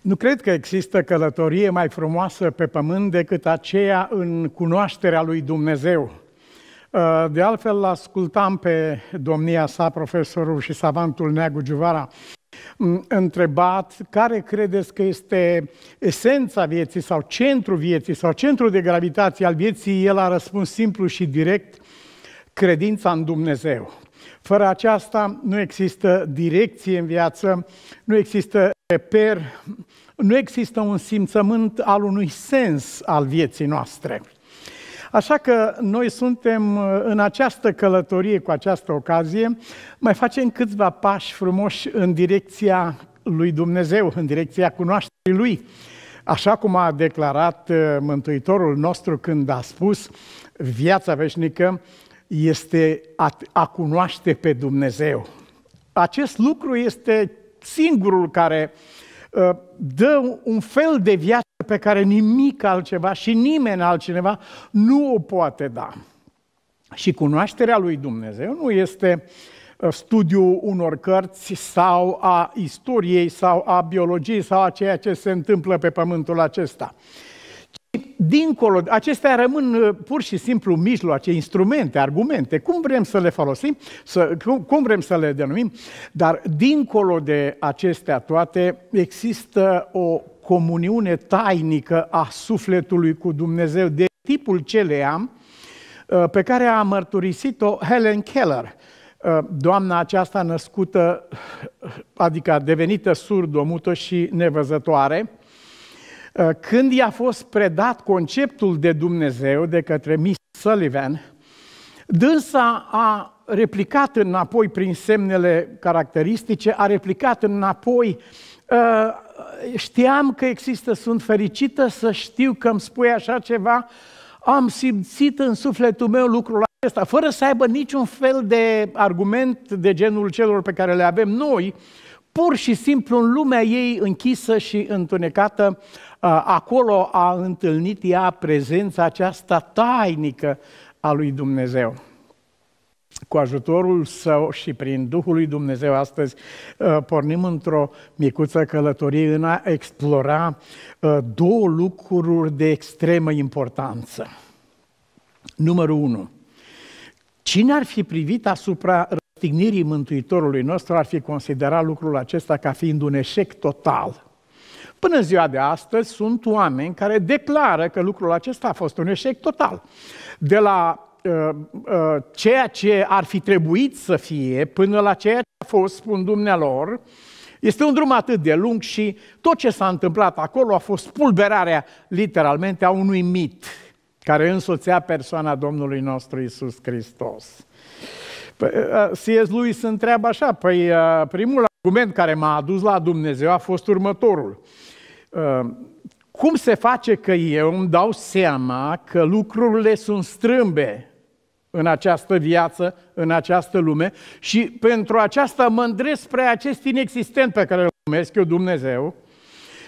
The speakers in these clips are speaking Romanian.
Nu cred că există călătorie mai frumoasă pe pământ decât aceea în cunoașterea lui Dumnezeu. Uh, de altfel, ascultam pe domnia sa, profesorul și savantul Neagu Giuvara, întrebat care credeți că este esența vieții sau centrul vieții sau centrul de gravitație al vieții, el a răspuns simplu și direct, credința în Dumnezeu. Fără aceasta nu există direcție în viață, nu există reper, nu există un simțământ al unui sens al vieții noastre. Așa că noi suntem uh, în această călătorie cu această ocazie, mai facem câțiva pași frumoși în direcția lui Dumnezeu, în direcția cunoașterii lui. Așa cum a declarat uh, Mântuitorul nostru când a spus viața veșnică este a, a cunoaște pe Dumnezeu. Acest lucru este singurul care uh, dă un fel de viață pe care nimic altceva și nimeni altcineva nu o poate da. Și cunoașterea lui Dumnezeu nu este uh, studiul unor cărți sau a istoriei sau a biologiei sau a ceea ce se întâmplă pe pământul acesta dincolo, acestea rămân uh, pur și simplu mijloace, instrumente, argumente, cum vrem să le folosim, să, cum, cum vrem să le denumim, dar dincolo de acestea toate există o comuniune tainică a sufletului cu Dumnezeu de tipul celeia uh, pe care a mărturisit-o Helen Keller, uh, doamna aceasta născută, adică devenită surdă, mută și nevăzătoare, Uh, când i-a fost predat conceptul de Dumnezeu de către Miss Sullivan, dânsa a replicat înapoi prin semnele caracteristice, a replicat înapoi uh, știam că există, sunt fericită să știu că îmi spui așa ceva, am simțit în sufletul meu lucrul acesta, fără să aibă niciun fel de argument de genul celor pe care le avem noi, pur și simplu în lumea ei închisă și întunecată, acolo a întâlnit ea prezența aceasta tainică a lui Dumnezeu. Cu ajutorul său și prin Duhul lui Dumnezeu astăzi pornim într-o micuță călătorie în a explora două lucruri de extremă importanță. Numărul 1. Cine ar fi privit asupra răstignirii Mântuitorului nostru, ar fi considerat lucrul acesta ca fiind un eșec total – Până în ziua de astăzi sunt oameni care declară că lucrul acesta a fost un eșec total. De la uh, uh, ceea ce ar fi trebuit să fie până la ceea ce a fost, spun dumnealor, este un drum atât de lung și tot ce s-a întâmplat acolo a fost pulberarea literalmente a unui mit care însoțea persoana Domnului nostru Isus Hristos. Păi, uh, C.S. Lewis întreabă așa, păi uh, primul argument care m-a adus la Dumnezeu a fost următorul. Ehm, cum se face că eu îmi dau seama că lucrurile sunt strâmbe în această viață, în această lume și pentru aceasta mă îndresc spre acest inexistent pe care îl numesc eu Dumnezeu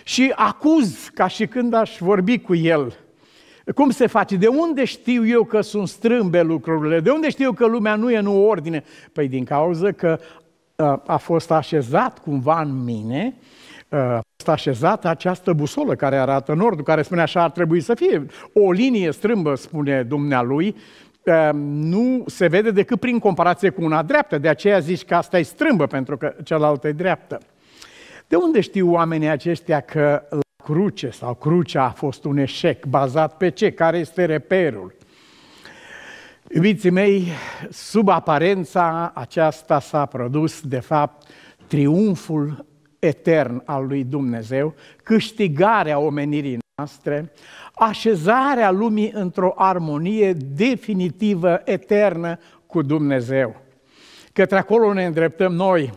și acuz ca și când aș vorbi cu el. Cum se face? De unde știu eu că sunt strâmbe lucrurile? De unde știu eu că lumea nu e în ordine? Păi din cauza că a fost așezat cumva în mine a fost așezată această busolă care arată nordul, care spune așa ar trebui să fie. O linie strâmbă, spune dumnealui, nu se vede decât prin comparație cu una dreaptă. De aceea zici că asta e strâmbă, pentru că cealaltă e dreaptă. De unde știu oamenii aceștia că la cruce sau crucea a fost un eșec? Bazat pe ce? Care este reperul? Iubiții mei, sub aparența aceasta s-a produs, de fapt, triumful etern al lui Dumnezeu, câștigarea omenirii noastre, așezarea lumii într-o armonie definitivă, eternă cu Dumnezeu. Către acolo ne îndreptăm noi.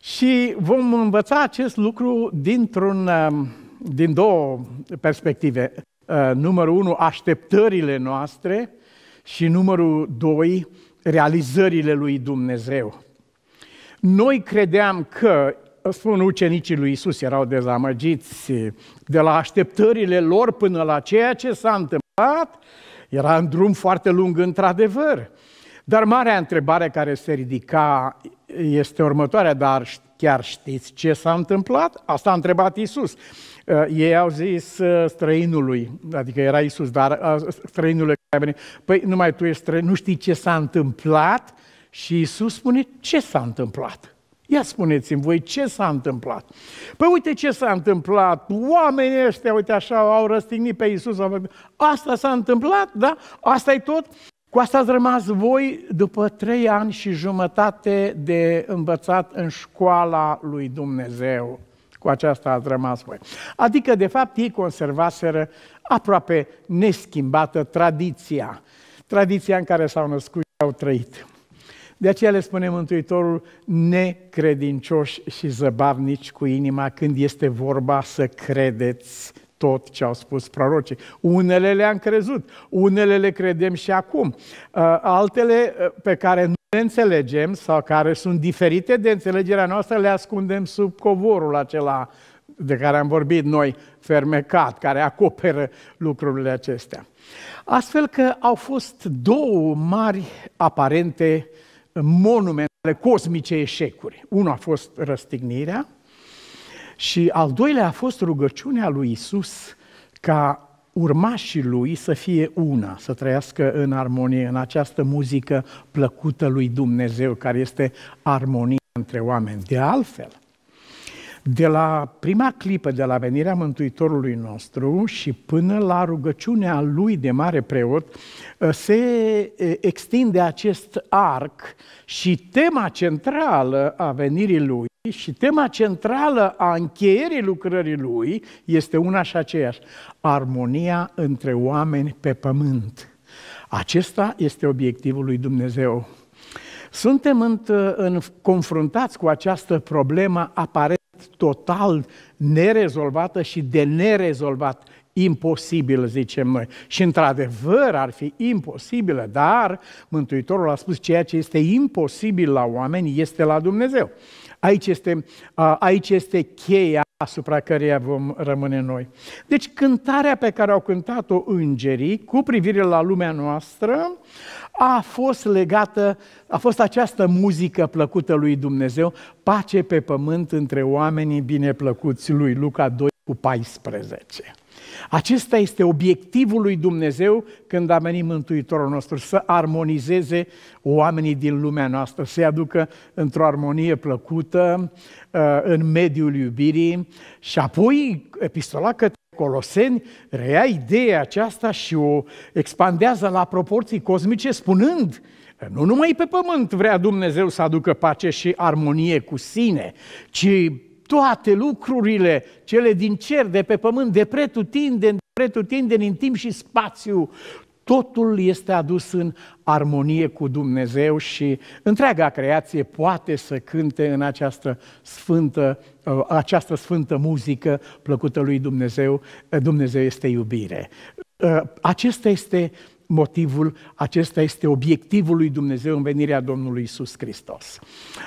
Și vom învăța acest lucru dintr-un, um, din două perspective. Uh, numărul unu, așteptările noastre și numărul doi, realizările lui Dumnezeu. Noi credeam că spun ucenicii lui Isus erau dezamăgiți de la așteptările lor până la ceea ce s-a întâmplat. Era un drum foarte lung într-adevăr. Dar marea întrebare care se ridica este următoarea, dar chiar știți ce s-a întâmplat? Asta a întrebat Isus. Uh, ei au zis uh, străinului, adică era Isus, dar uh, străinului care a venit, păi numai tu ești străin, nu știi ce s-a întâmplat? Și Isus spune, ce s-a întâmplat? Ia spuneți-mi voi ce s-a întâmplat. Păi uite ce s-a întâmplat. Oamenii ăștia, uite așa, au răstignit pe Isus. Asta s-a întâmplat, da? Asta e tot? Cu asta ați rămas voi după trei ani și jumătate de învățat în școala lui Dumnezeu. Cu aceasta ați rămas voi. Adică, de fapt, ei conservaseră aproape neschimbată tradiția. Tradiția în care s-au născut și au trăit. De aceea le spune Mântuitorul necredincioși și zăbavnici cu inima când este vorba să credeți tot ce au spus prorocii. Unele le-am crezut, unele le credem și acum. Uh, altele uh, pe care nu le înțelegem sau care sunt diferite de înțelegerea noastră le ascundem sub covorul acela de care am vorbit noi, fermecat, care acoperă lucrurile acestea. Astfel că au fost două mari aparente monumentale cosmice eșecuri. Unul a fost răstignirea și al doilea a fost rugăciunea lui Isus ca urmașii lui să fie una, să trăiască în armonie, în această muzică plăcută lui Dumnezeu, care este armonie între oameni. De altfel, de la prima clipă, de la venirea Mântuitorului nostru și până la rugăciunea lui de mare preot, ă, se extinde acest arc și tema centrală a venirii lui și tema centrală a încheierii lucrării lui este una și aceeași, armonia între oameni pe pământ. Acesta este obiectivul lui Dumnezeu. Suntem în, în, confruntați cu această problemă aparent total nerezolvată și de nerezolvat imposibil, zicem noi. Și într-adevăr ar fi imposibilă, dar Mântuitorul a spus ceea ce este imposibil la oameni este la Dumnezeu. Aici este, aici este cheia asupra căreia vom rămâne noi. Deci cântarea pe care au cântat-o îngerii cu privire la lumea noastră a fost legată, a fost această muzică plăcută lui Dumnezeu, pace pe pământ între oamenii bineplăcuți lui, Luca 2 cu 14. Acesta este obiectivul lui Dumnezeu când a venit Mântuitorul nostru, să armonizeze oamenii din lumea noastră, să-i aducă într-o armonie plăcută, uh, în mediul iubirii. Și apoi epistola către Coloseni reia ideea aceasta și o expandează la proporții cosmice spunând nu numai pe pământ vrea Dumnezeu să aducă pace și armonie cu sine, ci toate lucrurile, cele din cer, de pe pământ, de pretutindeni, de pretutindeni în timp și spațiu, totul este adus în armonie cu Dumnezeu și întreaga creație poate să cânte în această sfântă, uh, această sfântă muzică plăcută lui Dumnezeu. Dumnezeu este iubire. Uh, acesta este motivul, acesta este obiectivul lui Dumnezeu în venirea Domnului Isus Hristos.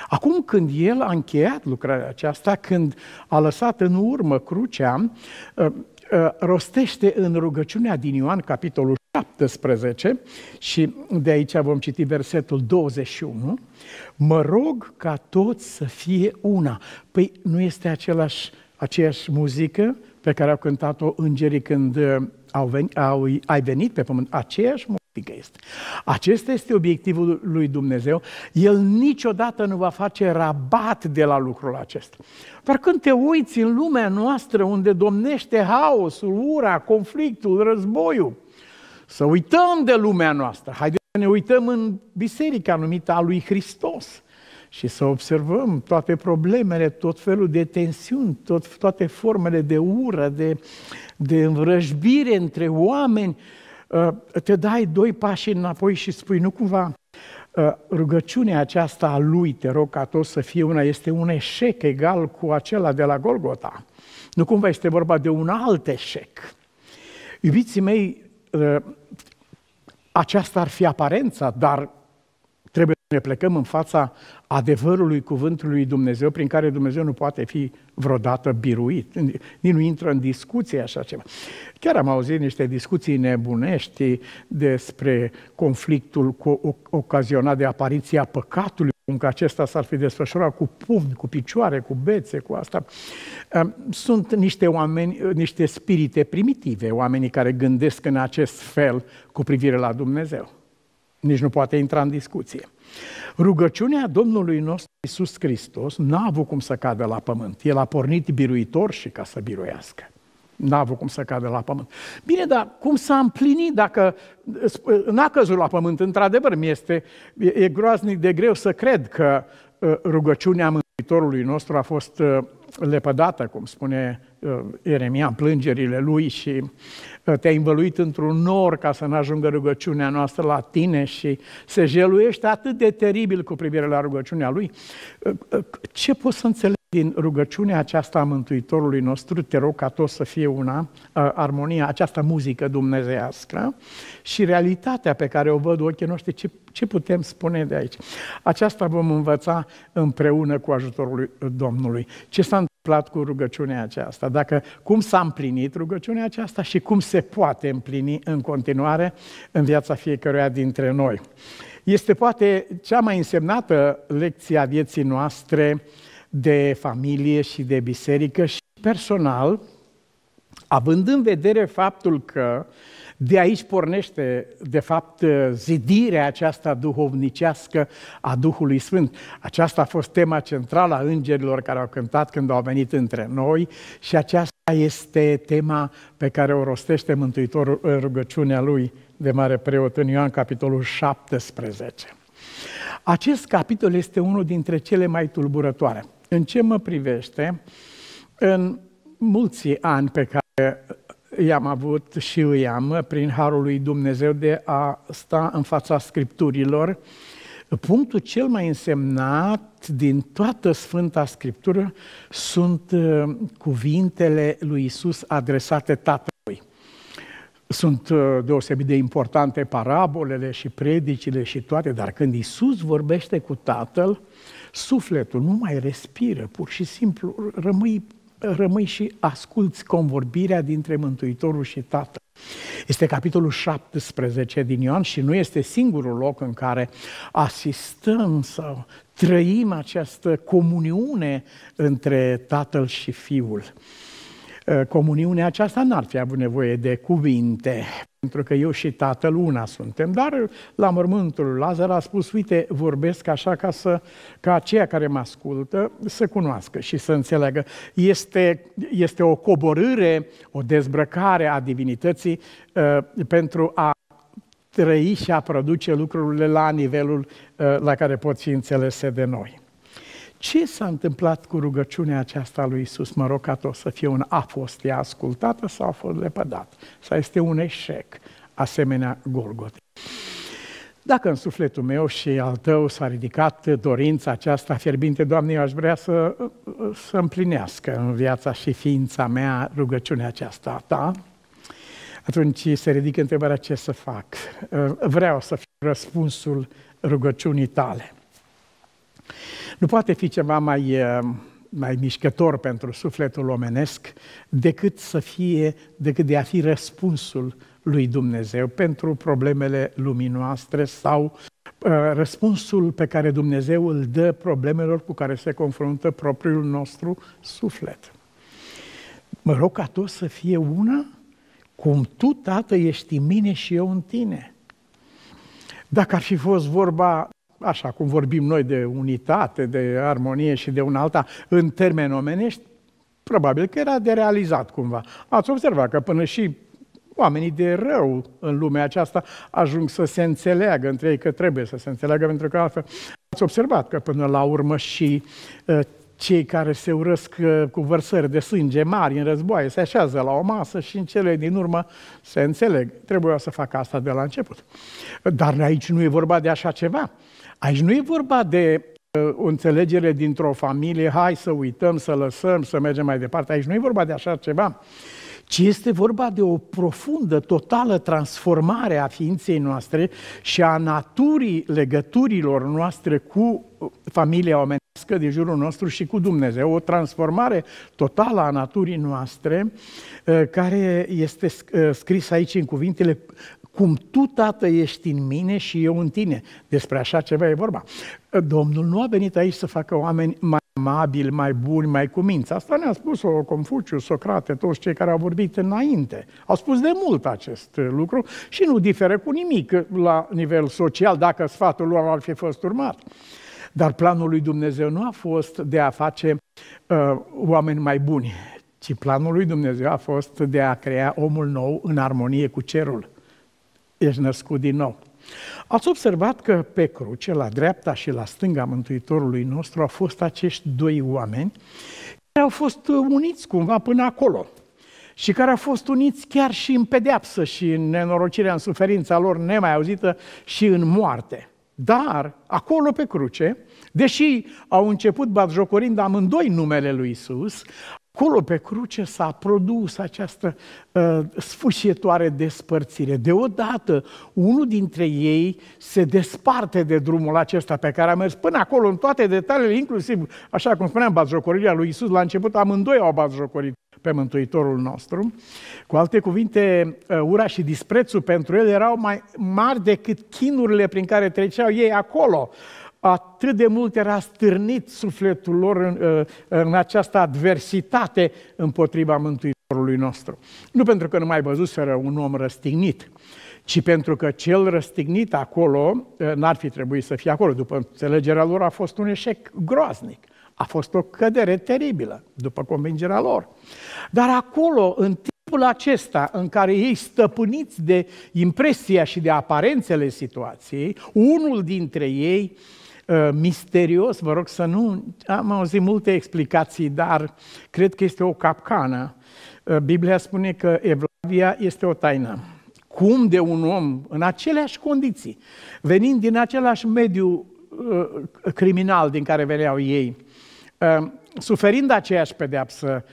Acum când El a încheiat lucrarea aceasta, când a lăsat în urmă crucea, uh, uh, rostește în rugăciunea din Ioan, capitolul 17, și de aici vom citi versetul 21, mă rog ca toți să fie una. Păi nu este același, aceeași muzică pe care au cântat-o îngerii când uh, au venit, au, ai venit pe pământ, aceeași muzică este. Acesta este obiectivul lui Dumnezeu. El niciodată nu va face rabat de la lucrul acesta. Dar când te uiți în lumea noastră unde domnește haosul, ura, conflictul, războiul, să uităm de lumea noastră. Haideți să ne uităm în biserica numită a lui Hristos și să observăm toate problemele, tot felul de tensiuni, tot, toate formele de ură, de, de învrăjbire între oameni, uh, te dai doi pași înapoi și spui, nu cumva uh, rugăciunea aceasta a lui, te rog ca tot să fie una, este un eșec egal cu acela de la Golgota. Nu cumva este vorba de un alt eșec. Iubiții mei, uh, aceasta ar fi aparența, dar trebuie să ne plecăm în fața adevărului cuvântului lui Dumnezeu, prin care Dumnezeu nu poate fi vreodată biruit. Nici nu intră în discuție așa ceva. Chiar am auzit niște discuții nebunești despre conflictul cu, ocazionat de apariția păcatului că acesta s-ar fi desfășurat cu pumni, cu picioare, cu bețe, cu asta. Sunt niște oameni, niște spirite primitive, oamenii care gândesc în acest fel cu privire la Dumnezeu. Nici nu poate intra în discuție. Rugăciunea Domnului nostru Iisus Hristos n-a avut cum să cadă la pământ. El a pornit biruitor și ca să biruiască. N-a avut cum să cadă la pământ. Bine, dar cum s-a împlinit dacă n-a căzut la pământ? Într-adevăr, mi este e groaznic de greu să cred că uh, rugăciunea Mântuitorului nostru a fost uh, lepădată, cum spune uh, Ieremia, plângerile lui și te-a învăluit într-un nor ca să nu ajungă rugăciunea noastră la tine și se jeluiește atât de teribil cu privire la rugăciunea lui. Ce poți să înțelegi din rugăciunea aceasta a Mântuitorului nostru? Te rog ca tot să fie una, armonia, această muzică dumnezească și realitatea pe care o văd ochii noștri, ce, ce putem spune de aici? Aceasta vom învăța împreună cu ajutorul Domnului. Ce s-a întâmplat cu rugăciunea aceasta, dacă cum s-a împlinit rugăciunea aceasta și cum se poate împlini în continuare în viața fiecăruia dintre noi. Este poate cea mai însemnată lecție a vieții noastre de familie și de biserică și personal, având în vedere faptul că de aici pornește, de fapt, zidirea aceasta duhovnicească a Duhului Sfânt. Aceasta a fost tema centrală a îngerilor care au cântat când au venit între noi și aceasta este tema pe care o rostește Mântuitorul în rugăciunea lui de mare preot în Ioan, capitolul 17. Acest capitol este unul dintre cele mai tulburătoare. În ce mă privește, în mulți ani pe care i-am avut și îi am prin Harul lui Dumnezeu de a sta în fața Scripturilor. Punctul cel mai însemnat din toată Sfânta Scriptură sunt uh, cuvintele lui Isus adresate Tatălui. Sunt uh, deosebit de importante parabolele și predicile și toate, dar când Isus vorbește cu Tatăl, sufletul nu mai respiră, pur și simplu rămâi rămâi și asculți convorbirea dintre Mântuitorul și Tatăl. Este capitolul 17 din Ioan și nu este singurul loc în care asistăm sau trăim această comuniune între Tatăl și Fiul. Comuniunea aceasta n-ar fi avut nevoie de cuvinte, pentru că eu și tatăl una suntem, dar la mormântul Lazar a spus, uite, vorbesc așa ca, să, ca aceia care mă ascultă să cunoască și să înțeleagă. Este, este o coborâre, o dezbrăcare a divinității uh, pentru a trăi și a produce lucrurile la nivelul uh, la care pot fi înțelese de noi. Ce s-a întâmplat cu rugăciunea aceasta lui Isus? Mă rog ca tot să fie un a fost ea ascultată sau a fost lepădat? Sau este un eșec asemenea Golgote? Dacă în sufletul meu și al tău s-a ridicat dorința aceasta fierbinte, Doamne, eu aș vrea să, să împlinească în viața și ființa mea rugăciunea aceasta a ta, atunci se ridică întrebarea ce să fac. Vreau să fiu răspunsul rugăciunii tale. Nu poate fi ceva mai, eh, mai mișcător pentru sufletul omenesc decât să fie, decât de a fi răspunsul lui Dumnezeu pentru problemele lumii noastre sau uh, răspunsul pe care Dumnezeu îl dă problemelor cu care se confruntă propriul nostru suflet. Mă rog ca tot să fie una, cum tu, Tată, ești în mine și eu în tine. Dacă ar fi fost vorba așa cum vorbim noi de unitate, de armonie și de un alta, în termeni omenești, probabil că era de realizat cumva. Ați observat că până și oamenii de rău în lumea aceasta ajung să se înțeleagă între ei, că trebuie să se înțeleagă, pentru că altfel ați observat că până la urmă și uh, cei care se urăsc uh, cu vărsări de sânge mari în războaie se așează la o masă și în cele din urmă se înțeleg. Trebuie să facă asta de la început. Dar aici nu e vorba de așa ceva. Aici nu e vorba de uh, o înțelegere dintr-o familie, hai să uităm, să lăsăm, să mergem mai departe. Aici nu e vorba de așa ceva, ci este vorba de o profundă, totală transformare a ființei noastre și a naturii legăturilor noastre cu familia omenească din jurul nostru și cu Dumnezeu, o transformare totală a naturii noastre, uh, care este uh, scris aici în cuvintele cum tu, Tată, ești în mine și eu în tine. Despre așa ceva e vorba. Domnul nu a venit aici să facă oameni mai amabili, mai buni, mai cuminți. Asta ne-a spus-o Confuciu, Socrate, toți cei care au vorbit înainte. Au spus de mult acest lucru și nu diferă cu nimic la nivel social dacă sfatul lor ar fi fost urmat. Dar planul lui Dumnezeu nu a fost de a face uh, oameni mai buni, ci planul lui Dumnezeu a fost de a crea omul nou în armonie cu cerul. Ești născut din nou. Ați observat că pe cruce, la dreapta și la stânga Mântuitorului nostru, au fost acești doi oameni care au fost uniți cumva până acolo și care au fost uniți chiar și în pedeapsă și în nenorocirea, în suferința lor nemai auzită și în moarte. Dar, acolo pe cruce, deși au început batjocorind amândoi numele lui Isus, Acolo pe cruce s-a produs această uh, sfâșietoare despărțire. Deodată, unul dintre ei se desparte de drumul acesta pe care a mers până acolo, în toate detaliile, inclusiv, așa cum spuneam, batjocorirea lui Isus, la început amândoi au batjocorit pe Mântuitorul nostru. Cu alte cuvinte, uh, ura și disprețul pentru el erau mai mari decât chinurile prin care treceau ei acolo atât de mult era stârnit sufletul lor în, uh, în această adversitate împotriva Mântuitorului nostru. Nu pentru că nu mai văzuseră un om răstignit, ci pentru că cel răstignit acolo uh, n-ar fi trebuit să fie acolo. După înțelegerea lor a fost un eșec groaznic. A fost o cădere teribilă, după convingerea lor. Dar acolo, în timpul acesta în care ei stăpâniți de impresia și de aparențele situației, unul dintre ei Uh, misterios, vă rog să nu, am auzit multe explicații, dar cred că este o capcană. Uh, Biblia spune că Evlavia este o taină. Cum de un om în aceleași condiții, venind din același mediu uh, criminal din care veneau ei, suferind aceeași pedeapsă,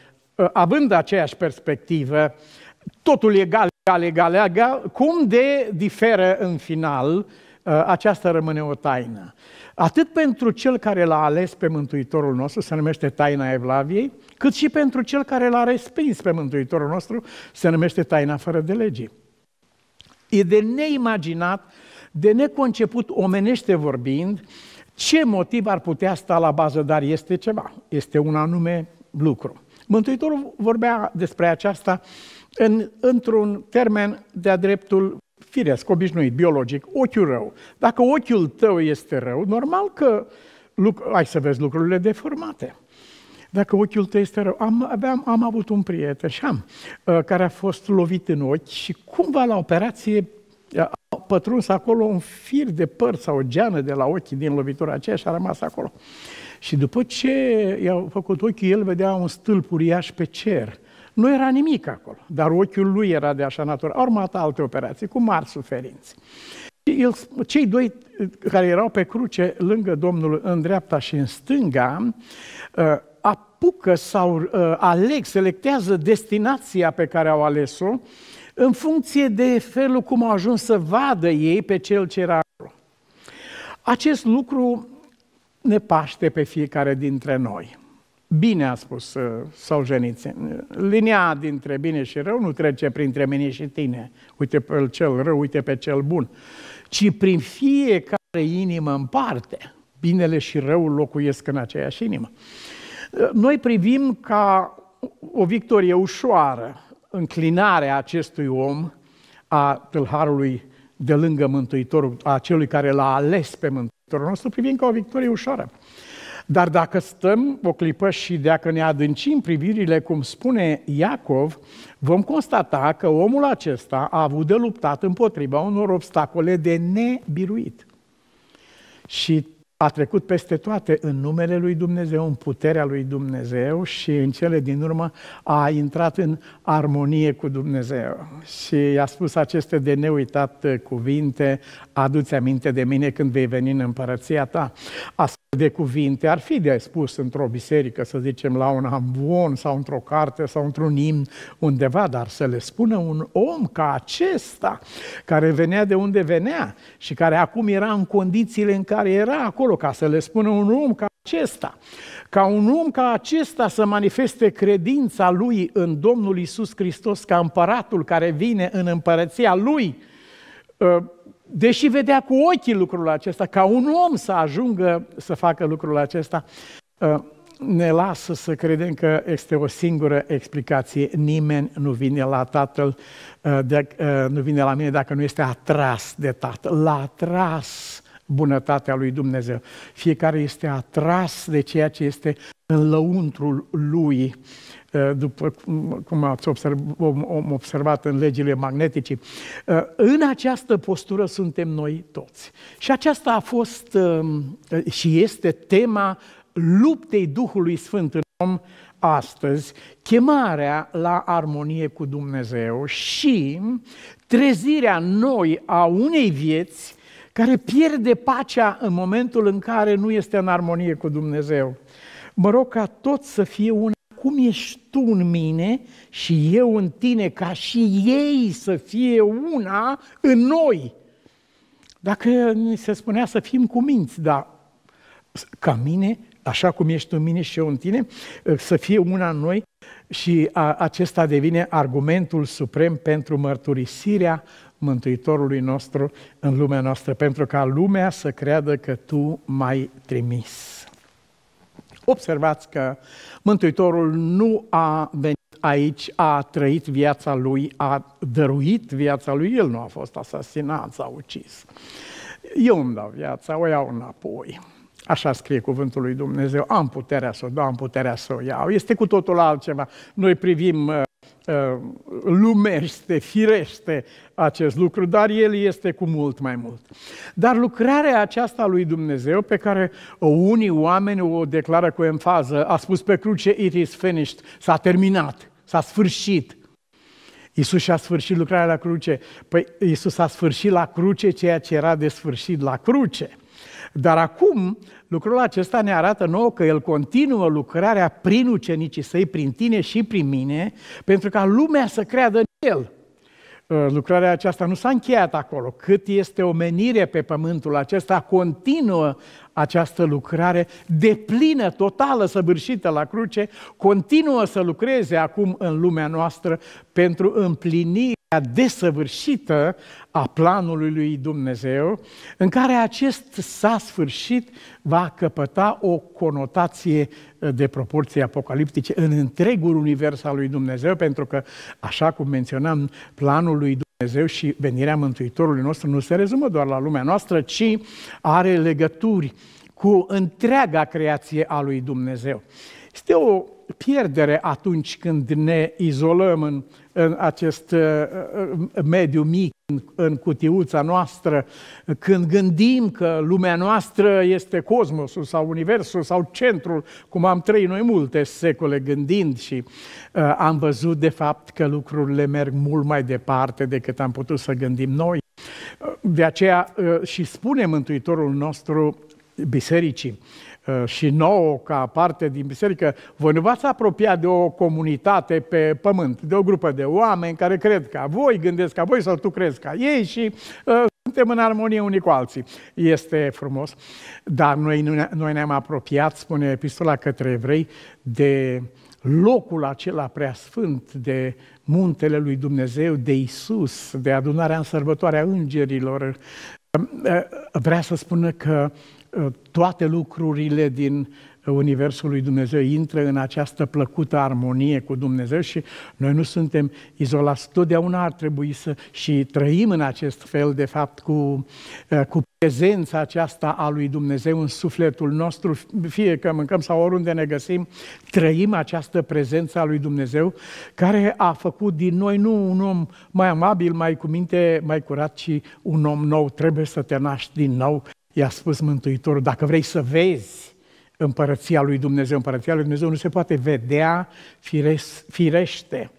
având aceeași perspectivă, totul egal, egal, egal, egal, cum de diferă în final, aceasta rămâne o taină. Atât pentru cel care l-a ales pe Mântuitorul nostru, se numește taina Evlaviei, cât și pentru cel care l-a respins pe Mântuitorul nostru, se numește taina fără de legii. E de neimaginat, de neconceput omenește vorbind, ce motiv ar putea sta la bază, dar este ceva, este un anume lucru. Mântuitorul vorbea despre aceasta în, într-un termen de-a dreptul firesc, obișnuit, biologic, ochiul rău. Dacă ochiul tău este rău, normal că ai să vezi lucrurile deformate. Dacă ochiul tău este rău, am, aveam, am avut un prieten și am, uh, care a fost lovit în ochi și cumva la operație a pătruns acolo un fir de păr sau o geană de la ochi din lovitura aceea și a rămas acolo. Și după ce i-au făcut ochii, el vedea un stâlp uriaș pe cer. Nu era nimic acolo, dar ochiul lui era de așa natură. Au urmat alte operații cu mari suferinți. El, cei doi care erau pe cruce lângă Domnul în dreapta și în stânga, uh, apucă sau uh, aleg, selectează destinația pe care au ales-o în funcție de felul cum au ajuns să vadă ei pe cel ce era acolo. Acest lucru ne paște pe fiecare dintre noi. Bine a spus uh, Solzhenitsyn. Linia dintre bine și rău nu trece printre mine și tine. Uite pe cel rău, uite pe cel bun. Ci prin fiecare inimă în parte. Binele și răul locuiesc în aceeași inimă. Uh, noi privim ca o victorie ușoară înclinarea acestui om, a tâlharului de lângă Mântuitorul, a celui care l-a ales pe Mântuitorul nostru, privim ca o victorie ușoară. Dar dacă stăm o clipă și dacă ne adâncim privirile, cum spune Iacov, vom constata că omul acesta a avut de luptat împotriva unor obstacole de nebiruit. Și a trecut peste toate în numele lui Dumnezeu, în puterea lui Dumnezeu și în cele din urmă a intrat în armonie cu Dumnezeu. Și i-a spus aceste de neuitat cuvinte, adu-ți aminte de mine când vei veni în împărăția ta. Astfel de cuvinte ar fi de spus într-o biserică, să zicem, la un ambon sau într-o carte sau într-un imn undeva, dar să le spună un om ca acesta, care venea de unde venea și care acum era în condițiile în care era acolo, ca să le spună un om ca acesta, ca un om ca acesta să manifeste credința lui în Domnul Isus Hristos ca împăratul care vine în împărăția lui, ă, deși vedea cu ochii lucrul acesta, ca un om să ajungă să facă lucrul acesta, uh, ne lasă să credem că este o singură explicație. Nimeni nu vine la Tatăl, uh, de, uh, nu vine la mine dacă nu este atras de Tatăl. L-a atras bunătatea lui Dumnezeu. Fiecare este atras de ceea ce este în lăuntrul lui după cum ați observat, observat în legile magnetice. În această postură suntem noi toți. Și aceasta a fost și este tema luptei Duhului Sfânt în om astăzi, chemarea la armonie cu Dumnezeu și trezirea noi a unei vieți care pierde pacea în momentul în care nu este în armonie cu Dumnezeu. Mă rog ca tot să fie una cum ești tu în mine și eu în tine, ca și ei să fie una în noi. Dacă ni se spunea să fim cu minți, dar ca mine, așa cum ești tu în mine și eu în tine, să fie una în noi și a, acesta devine argumentul suprem pentru mărturisirea Mântuitorului nostru în lumea noastră, pentru ca lumea să creadă că tu m-ai trimis. Observați că Mântuitorul nu a venit aici, a trăit viața lui, a dăruit viața lui, el nu a fost asasinat sau ucis. Eu îmi dau viața, o iau înapoi. Așa scrie cuvântul lui Dumnezeu. Am puterea să o dau, am puterea să o iau. Este cu totul altceva. Noi privim uh, uh, lumește, firește acest lucru, dar el este cu mult mai mult. Dar lucrarea aceasta lui Dumnezeu, pe care unii oameni o declară cu enfază, a spus pe cruce, it is finished, s-a terminat, s-a sfârșit. Iisus și-a sfârșit lucrarea la cruce. Păi Iisus a sfârșit la cruce ceea ce era de sfârșit la cruce. Dar acum, lucrul acesta ne arată nouă că El continuă lucrarea prin ucenicii săi, prin tine și prin mine, pentru ca lumea să creadă în El. Uh, lucrarea aceasta nu s-a încheiat acolo. Cât este omenire pe pământul acesta, continuă această lucrare de plină, totală, săvârșită la cruce, continuă să lucreze acum în lumea noastră pentru împlinirea desăvârșită a planului lui Dumnezeu, în care acest s-a sfârșit va căpăta o conotație de proporții apocaliptice în întregul univers al lui Dumnezeu, pentru că, așa cum menționam, planul lui Dumnezeu și venirea Mântuitorului nostru nu se rezumă doar la lumea noastră, ci are legături cu întreaga creație a lui Dumnezeu. Este o pierdere atunci când ne izolăm în, în acest uh, uh, mediu mic, în, în cutiuța noastră, când gândim că lumea noastră este cosmosul sau universul sau centrul, cum am trăit noi multe secole gândind și uh, am văzut de fapt că lucrurile merg mult mai departe decât am putut să gândim noi. De aceea uh, și spune Mântuitorul nostru bisericii, Uh, și nouă ca parte din biserică, voi nu v-ați apropiat de o comunitate pe pământ, de o grupă de oameni care cred ca voi, gândesc ca voi sau tu crezi ca ei și uh, suntem în armonie unii cu alții. Este frumos, dar noi, noi ne-am apropiat, spune epistola către evrei, de locul acela preasfânt, de muntele lui Dumnezeu, de Isus, de adunarea în sărbătoarea îngerilor. Uh, vrea să spună că toate lucrurile din Universul lui Dumnezeu intră în această plăcută armonie cu Dumnezeu și noi nu suntem izolați. Totdeauna ar trebui să și trăim în acest fel, de fapt, cu, cu prezența aceasta a lui Dumnezeu în sufletul nostru, fie că mâncăm sau oriunde ne găsim, trăim această prezență a lui Dumnezeu care a făcut din noi nu un om mai amabil, mai cu minte, mai curat, ci un om nou. Trebuie să te naști din nou i-a spus Mântuitorul, dacă vrei să vezi împărăția lui Dumnezeu, împărăția lui Dumnezeu nu se poate vedea firește.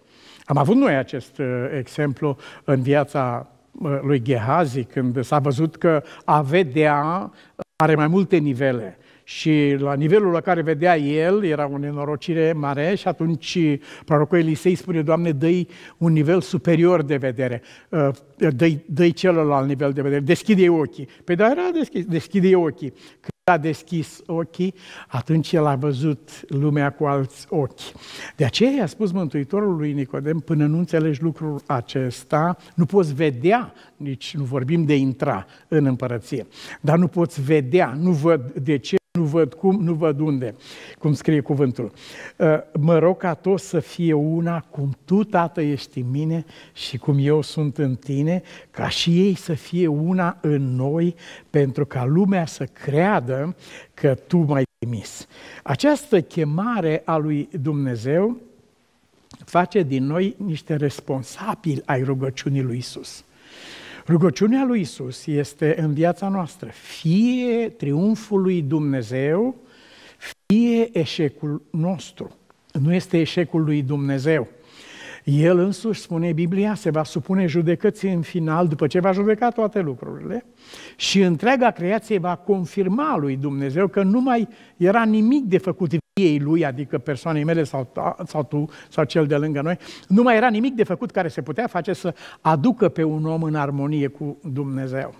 Am avut noi acest uh, exemplu în viața uh, lui Gehazi, când s-a văzut că a vedea are mai multe nivele și la nivelul la care vedea el era o nenorocire mare și atunci prorocul Elisei spune, Doamne, dă un nivel superior de vedere, uh, dă-i, dă celălalt nivel de vedere, deschide ochii. Pe păi, dar era deschis, deschide ochii. Când a deschis ochii, atunci el a văzut lumea cu alți ochi. De aceea i-a spus Mântuitorul lui Nicodem, până nu înțelegi lucrul acesta, nu poți vedea, nici nu vorbim de intra în împărăție, dar nu poți vedea, nu văd de ce nu văd cum, nu văd unde, cum scrie cuvântul. Uh, mă rog ca toți să fie una, cum tu, Tată, ești în mine și cum eu sunt în tine, ca și ei să fie una în noi, pentru ca lumea să creadă că tu m-ai trimis. Această chemare a lui Dumnezeu face din noi niște responsabili ai rugăciunii lui Isus. Rugăciunea lui Isus este în viața noastră, fie triumful lui Dumnezeu, fie eșecul nostru. Nu este eșecul lui Dumnezeu. El însuși, spune Biblia, se va supune judecății în final, după ce va judeca toate lucrurile, și întreaga creație va confirma lui Dumnezeu că nu mai era nimic de făcut ei lui, adică persoanei mele sau, ta, sau tu sau cel de lângă noi, nu mai era nimic de făcut care se putea face să aducă pe un om în armonie cu Dumnezeu.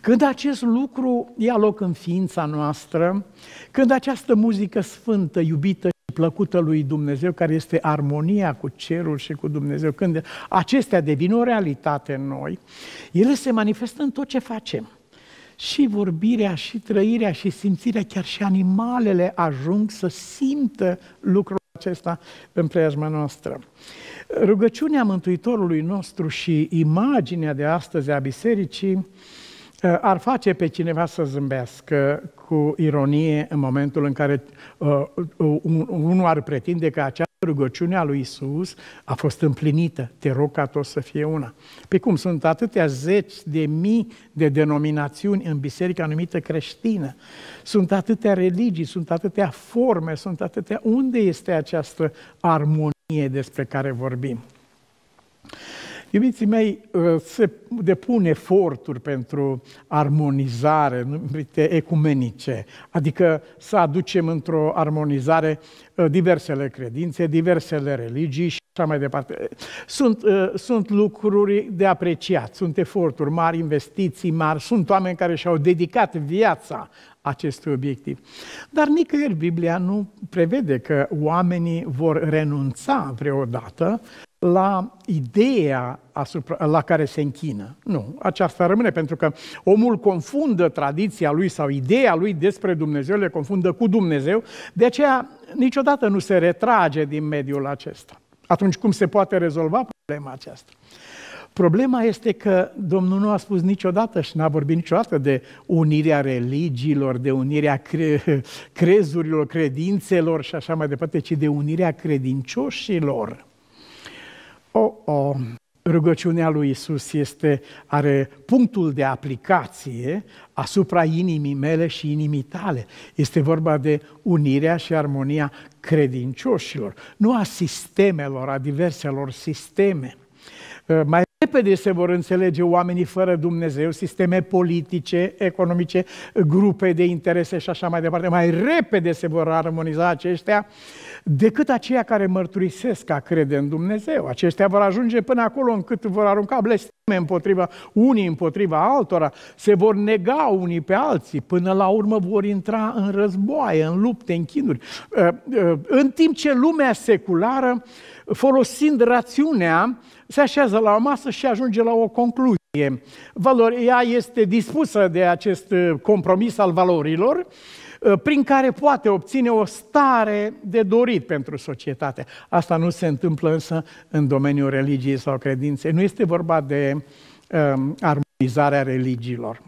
Când acest lucru ia loc în ființa noastră, când această muzică sfântă, iubită și plăcută lui Dumnezeu, care este armonia cu cerul și cu Dumnezeu, când acestea devin o realitate în noi, ele se manifestă în tot ce facem și vorbirea, și trăirea, și simțirea, chiar și animalele ajung să simtă lucrul acesta în preajma noastră. Rugăciunea Mântuitorului nostru și imaginea de astăzi a bisericii uh, ar face pe cineva să zâmbească cu ironie în momentul în care uh, unul ar pretinde că acea rugăciunea lui Isus a fost împlinită. Te rog ca tot să fie una. Pe cum sunt atâtea zeci de mii de denominațiuni în biserica numită creștină, sunt atâtea religii, sunt atâtea forme, sunt atâtea... Unde este această armonie despre care vorbim? Iubiții mei, uh, se depun eforturi pentru armonizare numite ecumenice, adică să aducem într-o armonizare uh, diversele credințe, diversele religii și așa mai departe. Sunt, uh, sunt lucruri de apreciat, sunt eforturi mari, investiții mari, sunt oameni care și-au dedicat viața acestui obiectiv. Dar nicăieri Biblia nu prevede că oamenii vor renunța vreodată la ideea asupra, la care se închină. Nu, aceasta rămâne pentru că omul confundă tradiția lui sau ideea lui despre Dumnezeu, le confundă cu Dumnezeu, de aceea niciodată nu se retrage din mediul acesta. Atunci cum se poate rezolva problema aceasta? Problema este că Domnul nu a spus niciodată și n-a vorbit niciodată de unirea religiilor, de unirea cre- crezurilor, credințelor și așa mai departe, ci de unirea credincioșilor. O, o, rugăciunea lui Isus este, are punctul de aplicație asupra inimii mele și inimii tale. Este vorba de unirea și armonia credincioșilor, nu a sistemelor, a diverselor sisteme. Mai repede se vor înțelege oamenii fără Dumnezeu, sisteme politice, economice, grupe de interese și așa mai departe. Mai repede se vor armoniza aceștia decât aceia care mărturisesc că crede în Dumnezeu. Aceștia vor ajunge până acolo încât vor arunca blestime împotriva unii împotriva altora, se vor nega unii pe alții, până la urmă vor intra în războaie, în lupte, în chinuri. Uh, uh, în timp ce lumea seculară, folosind rațiunea, se așează la o masă și ajunge la o concluzie. Valoria este dispusă de acest uh, compromis al valorilor, uh, prin care poate obține o stare de dorit pentru societate. Asta nu se întâmplă însă în domeniul religiei sau credinței. Nu este vorba de um, armonizarea religiilor.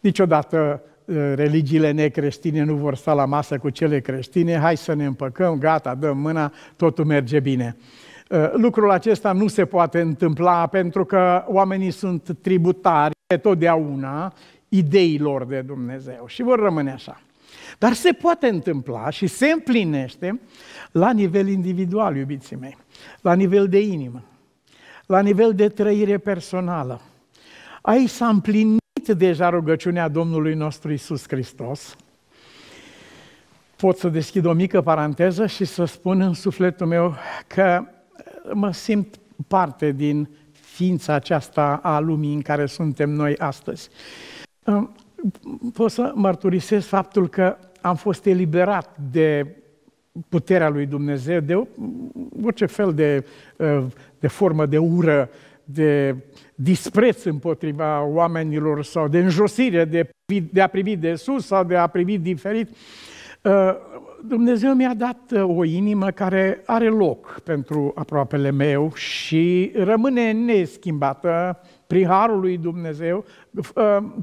Niciodată uh, religiile necreștine nu vor sta la masă cu cele creștine, hai să ne împăcăm, gata, dăm mâna, totul merge bine. Uh, lucrul acesta nu se poate întâmpla pentru că oamenii sunt tributari pe totdeauna ideilor de Dumnezeu și vor rămâne așa. Dar se poate întâmpla și se împlinește la nivel individual, iubiții mei, la nivel de inimă, la nivel de trăire personală. Aici s-a împlinit deja rugăciunea Domnului nostru Isus Hristos. Pot să deschid o mică paranteză și să spun în sufletul meu că mă simt parte din ființa aceasta a lumii în care suntem noi astăzi. pot să mărturisesc faptul că am fost eliberat de puterea lui Dumnezeu, de orice fel de, uh, de formă de ură, de dispreț împotriva oamenilor sau de înjosire, de, de a privi de sus sau de a privi diferit. Uh, Dumnezeu mi-a dat uh, o inimă care are loc pentru aproapele meu și rămâne neschimbată prin harul lui Dumnezeu,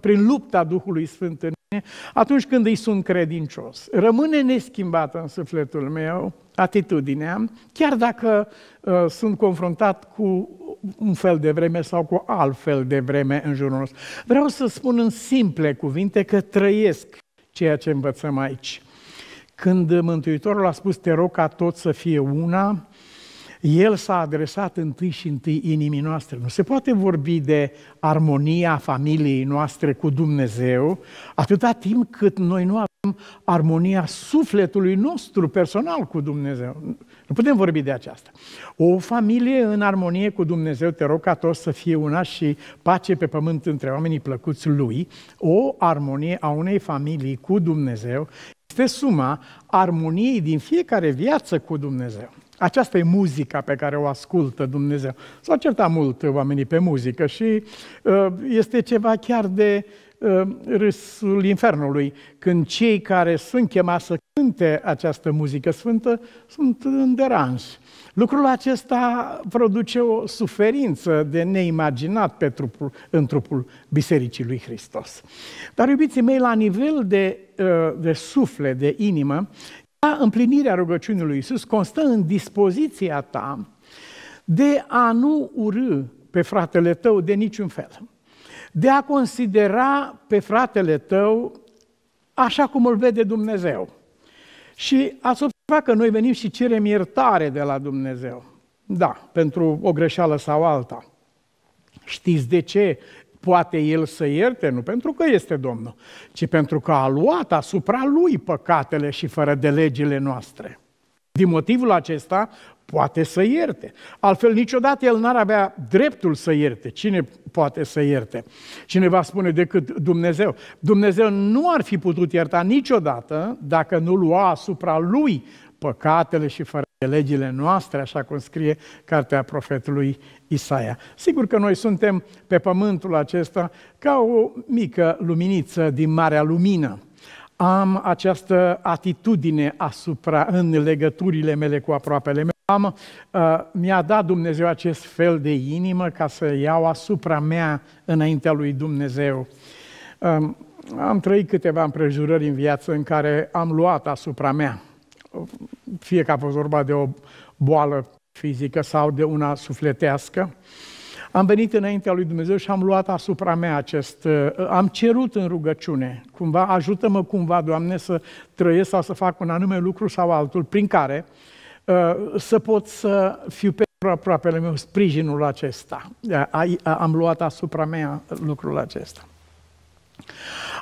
prin lupta Duhului Sfânt în mine, atunci când îi sunt credincios. Rămâne neschimbată în sufletul meu atitudinea, chiar dacă uh, sunt confruntat cu un fel de vreme sau cu alt fel de vreme în jurul nostru. Vreau să spun în simple cuvinte că trăiesc ceea ce învățăm aici. Când Mântuitorul a spus, te rog ca tot să fie una, el s-a adresat întâi și întâi inimii noastre. Nu se poate vorbi de armonia familiei noastre cu Dumnezeu atâta timp cât noi nu avem armonia sufletului nostru personal cu Dumnezeu. Nu putem vorbi de aceasta. O familie în armonie cu Dumnezeu, te rog ca toți să fie una și pace pe pământ între oamenii plăcuți lui, o armonie a unei familii cu Dumnezeu este suma armoniei din fiecare viață cu Dumnezeu. Aceasta e muzica pe care o ascultă Dumnezeu. S-au certat mult oamenii pe muzică și uh, este ceva chiar de uh, râsul infernului, când cei care sunt chemați să cânte această muzică sfântă sunt în deranj. Lucrul acesta produce o suferință de neimaginat pe trupul, în trupul Bisericii lui Hristos. Dar, iubiții mei, la nivel de, uh, de suflet, de inimă, împlinirea rugăciunii lui Isus constă în dispoziția ta de a nu urâ pe fratele tău de niciun fel. De a considera pe fratele tău așa cum îl vede Dumnezeu. Și ați observat că noi venim și cerem iertare de la Dumnezeu. Da, pentru o greșeală sau alta. Știți de ce poate El să ierte? Nu pentru că este Domnul, ci pentru că a luat asupra Lui păcatele și fără de legile noastre. Din motivul acesta poate să ierte. Altfel niciodată El n-ar avea dreptul să ierte. Cine poate să ierte? Cine va spune decât Dumnezeu. Dumnezeu nu ar fi putut ierta niciodată dacă nu lua asupra Lui păcatele și fără legile noastre, așa cum scrie cartea profetului Isaia. Sigur că noi suntem pe pământul acesta ca o mică luminiță din marea lumină. Am această atitudine asupra, în legăturile mele cu aproapele meu. Am, uh, mi-a dat Dumnezeu acest fel de inimă ca să iau asupra mea înaintea lui Dumnezeu. Um, am trăit câteva împrejurări în viață în care am luat asupra mea fie că a fost vorba de o boală fizică sau de una sufletească, am venit înaintea lui Dumnezeu și am luat asupra mea acest, uh, am cerut în rugăciune, cumva, ajută-mă cumva, Doamne, să trăiesc sau să fac un anume lucru sau altul, prin care uh, să pot să fiu pe aproapele meu sprijinul acesta. Am luat asupra mea lucrul acesta.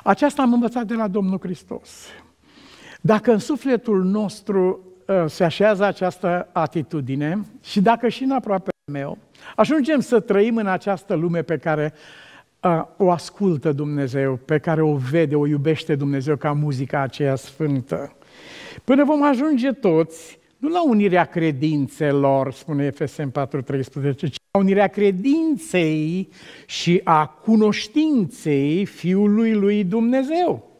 Aceasta am învățat de la Domnul Hristos. Dacă în sufletul nostru uh, se așează această atitudine și dacă și în aproape meu, ajungem să trăim în această lume pe care uh, o ascultă Dumnezeu, pe care o vede, o iubește Dumnezeu ca muzica aceea sfântă. Până vom ajunge toți, nu la unirea credințelor, spune Efesem 4.13, ci la unirea credinței și a cunoștinței Fiului lui Dumnezeu.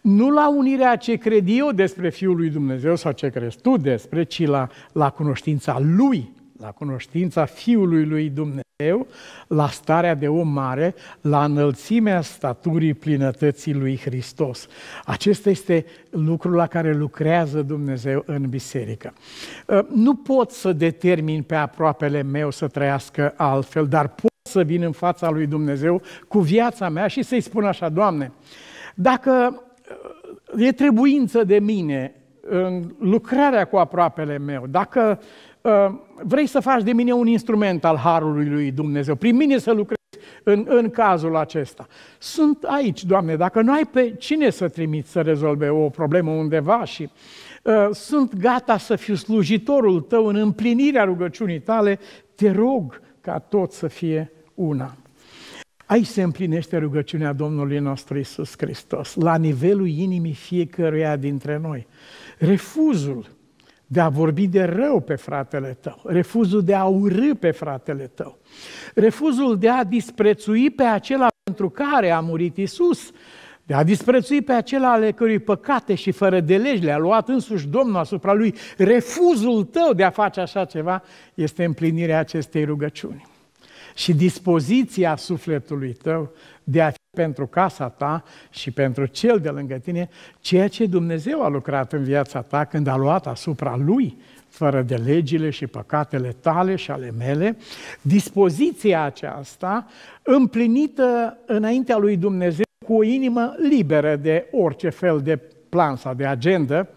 Nu la unirea ce cred eu despre Fiul lui Dumnezeu sau ce crezi tu despre, ci la, la cunoștința Lui, la cunoștința Fiului lui Dumnezeu, la starea de om mare, la înălțimea staturii plinătății lui Hristos. Acesta este lucrul la care lucrează Dumnezeu în biserică. Ă, nu pot să determin pe aproapele meu să trăiască altfel, dar pot să vin în fața lui Dumnezeu cu viața mea și să-i spun așa, Doamne, dacă e trebuință de mine în lucrarea cu aproapele meu, dacă uh, vrei să faci de mine un instrument al Harului lui Dumnezeu, prin mine să lucrezi în, în cazul acesta. Sunt aici, Doamne, dacă nu ai pe cine să trimiți să rezolve o problemă undeva și uh, sunt gata să fiu slujitorul tău în împlinirea rugăciunii tale, te rog ca tot să fie una. Aici se împlinește rugăciunea Domnului nostru Isus Hristos, la nivelul inimii fiecăruia dintre noi. Refuzul de a vorbi de rău pe fratele tău, refuzul de a urâ pe fratele tău, refuzul de a disprețui pe acela pentru care a murit Isus, de a disprețui pe acela ale cărui păcate și fără de legi le-a luat însuși Domnul asupra lui, refuzul tău de a face așa ceva este împlinirea acestei rugăciuni. Și dispoziția sufletului tău de a fi pentru casa ta și pentru cel de lângă tine, ceea ce Dumnezeu a lucrat în viața ta când a luat asupra lui fără de legile și păcatele tale și ale mele, dispoziția aceasta împlinită înaintea lui Dumnezeu cu o inimă liberă de orice fel de plan sau de agendă,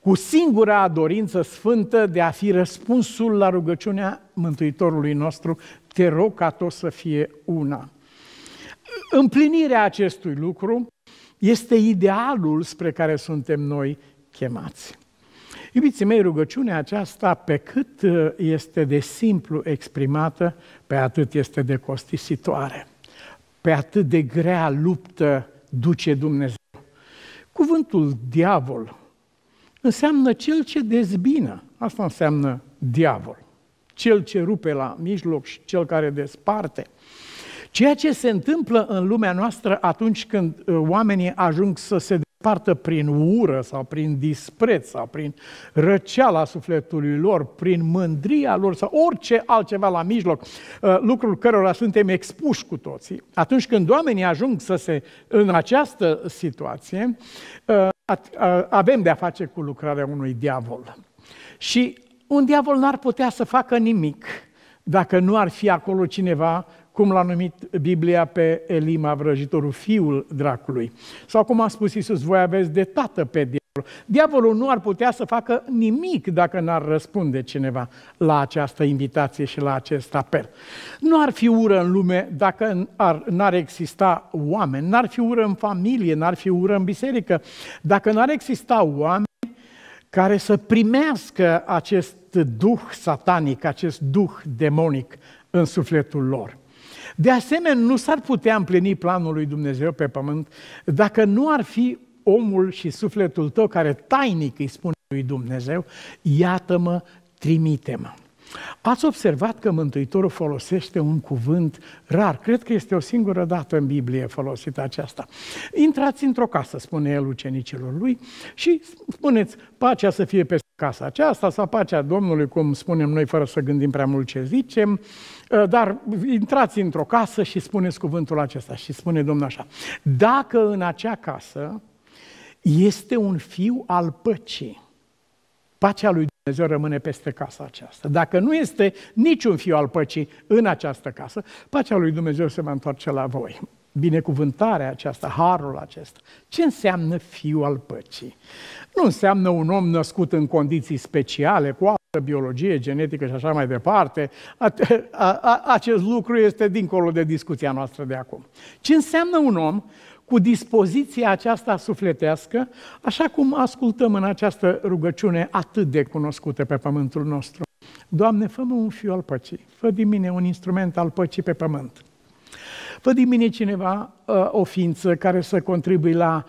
cu singura dorință sfântă de a fi răspunsul la rugăciunea Mântuitorului nostru, te rog ca tot să fie una. Împlinirea acestui lucru este idealul spre care suntem noi chemați. Iubiții mei, rugăciunea aceasta, pe cât uh, este de simplu exprimată, pe atât este de costisitoare, pe atât de grea luptă duce Dumnezeu. Cuvântul diavol înseamnă cel ce dezbină. Asta înseamnă diavol. Cel ce rupe la mijloc și cel care desparte. Ceea ce se întâmplă în lumea noastră atunci când uh, oamenii ajung să se despartă prin ură sau prin dispreț sau prin răceala sufletului lor, prin mândria lor sau orice altceva la mijloc, uh, lucrul cărora suntem expuși cu toții. Atunci când oamenii ajung să se, în această situație, uh, avem de a face cu lucrarea unui diavol. Și un diavol n-ar putea să facă nimic dacă nu ar fi acolo cineva cum l-a numit Biblia pe Elima, vrăjitorul, fiul dracului. Sau cum a spus Iisus, voi aveți de tată pe diavol. Diavolul nu ar putea să facă nimic dacă n-ar răspunde cineva la această invitație și la acest apel. Nu ar fi ură în lume dacă ar, n-ar exista oameni, n-ar fi ură în familie, n-ar fi ură în biserică, dacă n-ar exista oameni care să primească acest duh satanic, acest duh demonic în sufletul lor. De asemenea, nu s-ar putea împlini planul lui Dumnezeu pe pământ dacă nu ar fi omul și sufletul tău care tainic îi spune lui Dumnezeu, iată-mă, trimite-mă. Ați observat că Mântuitorul folosește un cuvânt rar. Cred că este o singură dată în Biblie folosită aceasta. Intrați într-o casă, spune el ucenicilor lui, și spuneți, pacea să fie peste casa aceasta sau pacea Domnului, cum spunem noi, fără să gândim prea mult ce zicem, dar intrați într-o casă și spuneți cuvântul acesta și spune Domnul așa, dacă în acea casă este un fiu al păcii, pacea lui Dumnezeu rămâne peste casa aceasta. Dacă nu este niciun fiu al păcii în această casă, pacea lui Dumnezeu se va întoarce la voi. Binecuvântarea aceasta, harul acesta. Ce înseamnă fiu al păcii? Nu înseamnă un om născut în condiții speciale, cu altă biologie, genetică și așa mai departe. Acest lucru este dincolo de discuția noastră de acum. Ce înseamnă un om cu dispoziția aceasta sufletească, așa cum ascultăm în această rugăciune atât de cunoscută pe pământul nostru. Doamne, fă un fiu al păcii, fă din mine un instrument al păcii pe pământ. Fă din mine cineva, uh, o ființă care să contribui la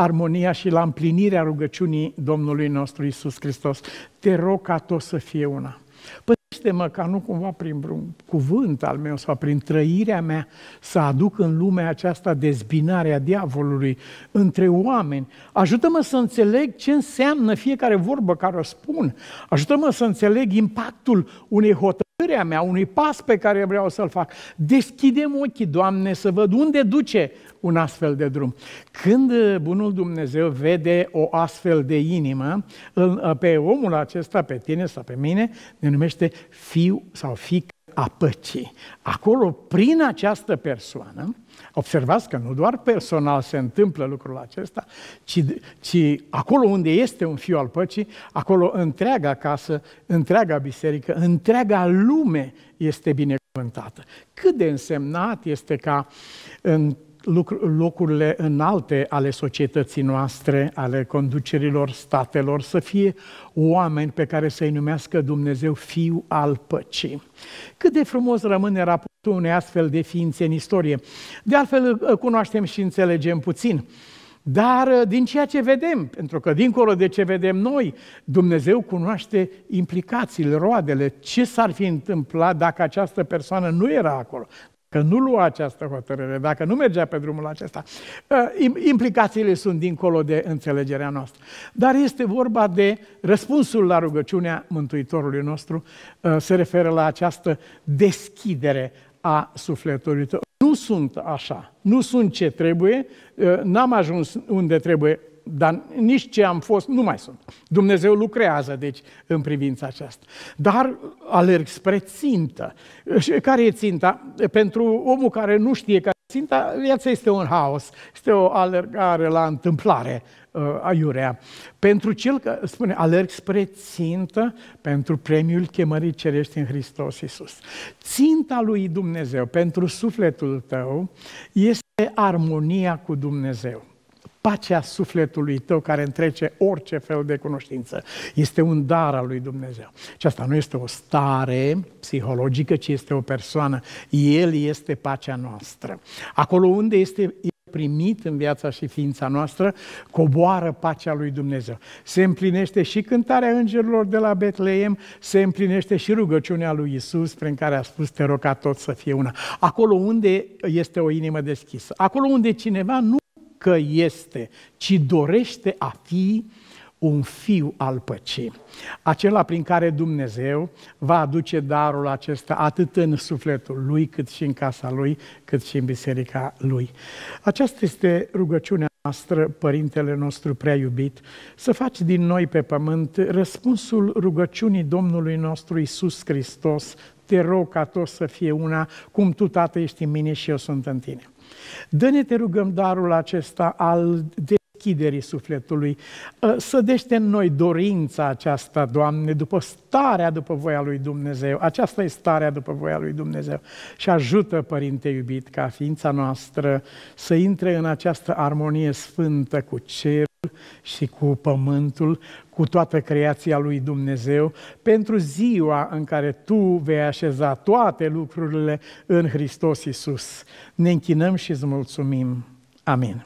armonia și la împlinirea rugăciunii Domnului nostru Isus Hristos. Te rog ca tot să fie una. Păzește-mă ca nu cumva prin vreun cuvânt al meu sau prin trăirea mea să aduc în lumea aceasta dezbinarea diavolului între oameni. Ajută-mă să înțeleg ce înseamnă fiecare vorbă care o spun. Ajută-mă să înțeleg impactul unei hotărâri a mea, unui pas pe care vreau să-l fac. Deschidem ochii, Doamne, să văd unde duce un astfel de drum. Când uh, Bunul Dumnezeu vede o astfel de inimă, uh, pe omul acesta, pe tine sau pe mine, ne numește fiu sau fic a păcii. Acolo, prin această persoană, observați că nu doar personal se întâmplă lucrul acesta, ci, ci acolo unde este un fiu al păcii, acolo întreaga casă, întreaga biserică, întreaga lume este binecuvântată. Cât de însemnat este ca în locurile înalte ale societății noastre, ale conducerilor statelor, să fie oameni pe care să-i numească Dumnezeu fiu al păcii. Cât de frumos rămâne raportul unei astfel de ființe în istorie. De altfel, cunoaștem și înțelegem puțin. Dar uh, din ceea ce vedem, pentru că dincolo de ce vedem noi, Dumnezeu cunoaște implicațiile, roadele, ce s-ar fi întâmplat dacă această persoană nu era acolo, că nu lua această hotărâre, dacă nu mergea pe drumul acesta. Uh, implicațiile sunt dincolo de înțelegerea noastră. Dar este vorba de răspunsul la rugăciunea Mântuitorului nostru, uh, se referă la această deschidere a sufletului tău. Nu sunt așa, nu sunt ce trebuie, ă, n-am ajuns unde trebuie, dar nici ce am fost nu mai sunt. Dumnezeu lucrează, deci, în privința aceasta. Dar alerg spre țintă. Care e ținta? Pentru omul care nu știe care e ținta, viața este un haos, este o alergare la întâmplare uh, aiurea. Pentru cel care spune, alerg spre țintă pentru premiul chemării cerești în Hristos Iisus. Ținta lui Dumnezeu pentru sufletul tău este armonia cu Dumnezeu pacea sufletului tău care întrece orice fel de cunoștință. Este un dar al lui Dumnezeu. Și asta nu este o stare psihologică, ci este o persoană. El este pacea noastră. Acolo unde este primit în viața și ființa noastră, coboară pacea lui Dumnezeu. Se împlinește și cântarea îngerilor de la Betleem, se împlinește și rugăciunea lui Isus prin care a spus te rog ca tot să fie una. Acolo unde este o inimă deschisă, acolo unde cineva nu că este, ci dorește a fi un fiu al păcii. Acela prin care Dumnezeu va aduce darul acesta atât în sufletul lui, cât și în casa lui, cât și în biserica lui. Aceasta este rugăciunea noastră, Părintele nostru prea iubit, să faci din noi pe pământ răspunsul rugăciunii Domnului nostru Isus Hristos, te rog ca tot să fie una, cum tu, Tată, ești în mine și eu sunt în tine. Dă-ne, te rugăm, darul acesta al deschiderii sufletului. Ă, sădește în noi dorința aceasta, Doamne, după starea după voia lui Dumnezeu. Aceasta e starea după voia lui Dumnezeu. Și ajută, Părinte iubit, ca ființa noastră să intre în această armonie sfântă cu cer și cu pământul, cu toată creația lui Dumnezeu, pentru ziua în care Tu vei așeza toate lucrurile în Hristos Isus. Ne închinăm și îți mulțumim. Amin.